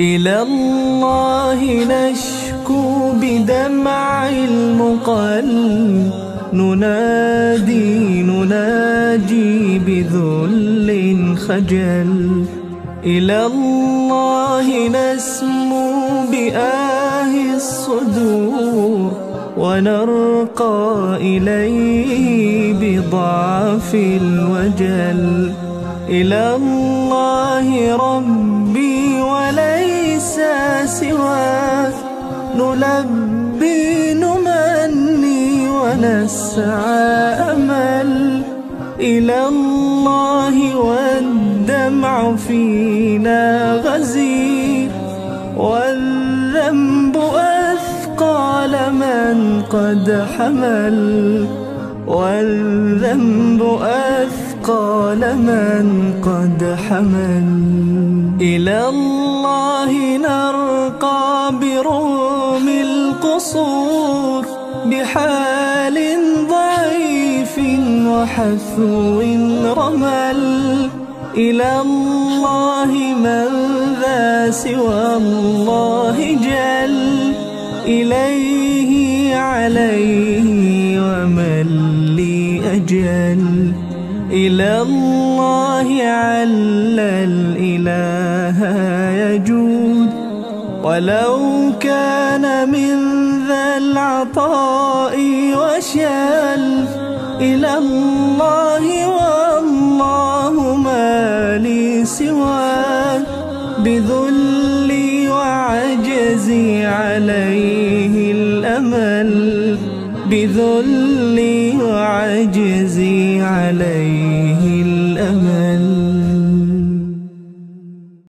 إلى الله نشكو بدمع المقل ننادي نناجي بذل خجل. إلى الله نسمو بآه الصدور. ونرقى إليه بضعف الوجل. إلى الله ربي سواه نلبي نمني ونسعى أمل إلى الله والدمع فينا غزير. والذنب أثقال من قد حمل. والذنب أثقال من قد حمل. إلى الله نرقى بروم القصور بحال ضعيف وحثو رمل. إلى الله من ذا سوى الله جل. إليه عليه ومن لي أجل إلى الله عل الإله يجود ولو كان من ذا العطاء وشل إلى الله والله ما لي سواه بذلي وعجزي عليه الأمل بذلي وعجزي عليه